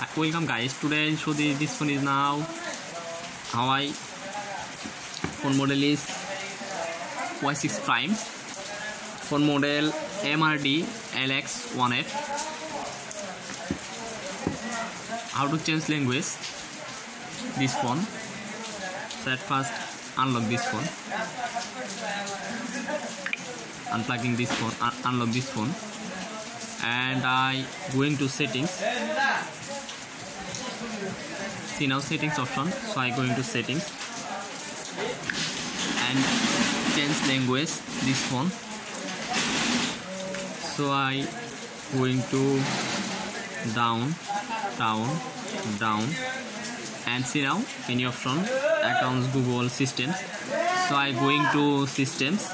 Welcome guys. Today show the, this phone is now Huawei. Phone model is Y6 Prime. Phone model MRD LX1F how to change language? This phone. So at first unlock this phone. Unplugging this phone un unlock this phone. And I going to settings see now settings option so I go into settings and change language this phone so I going to down down down and see now any option accounts google systems so i going to systems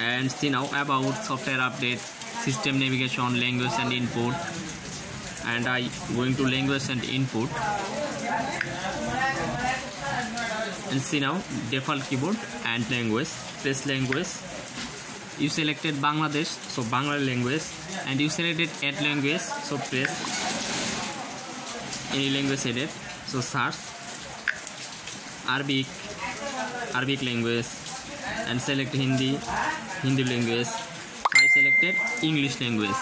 and see now about software update system navigation language and input and I going to language and input. And see now default keyboard and language press language. You selected Bangladesh so Bangla language. And you selected add language so press any language edit so search. Arabic Arabic language. And select Hindi Hindi language. I selected English language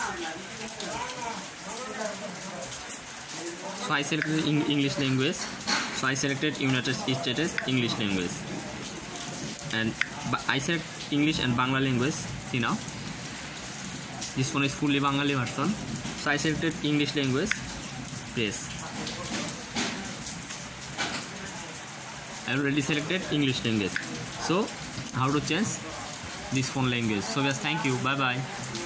so I selected English language so I selected United States English language. And I select English and Bangla language see now. This one is fully Bengali version. So I selected English language press I already selected English language. So how to change this phone language? So guys thank you. Bye bye